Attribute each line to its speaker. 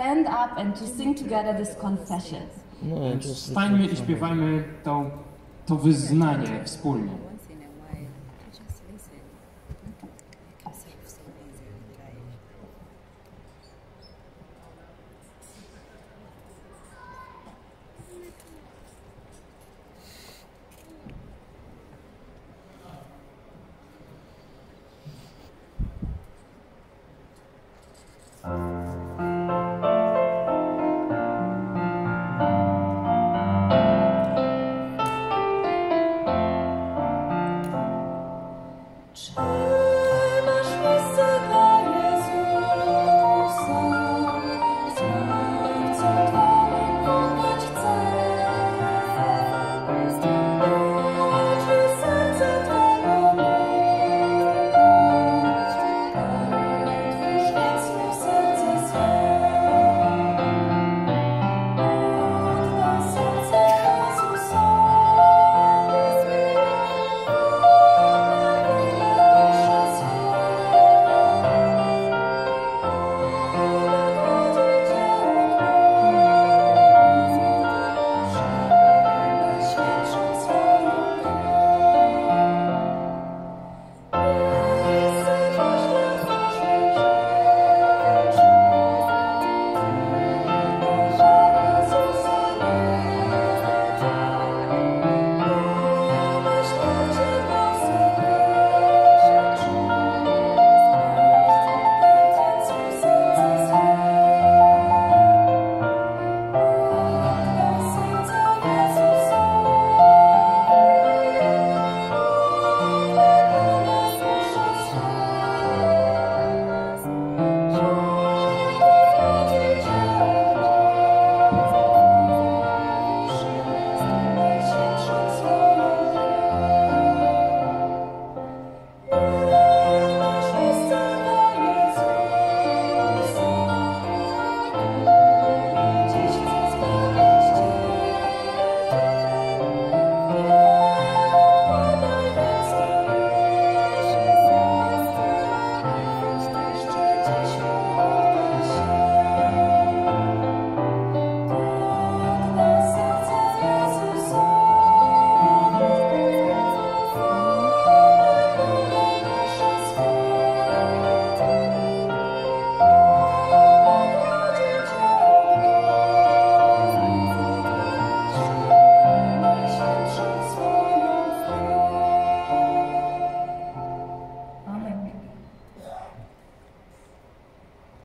Speaker 1: stand up and to sing together this confession.
Speaker 2: No,
Speaker 3: Więc stańmy i śpiewajmy to, to wyznanie wspólnie. 是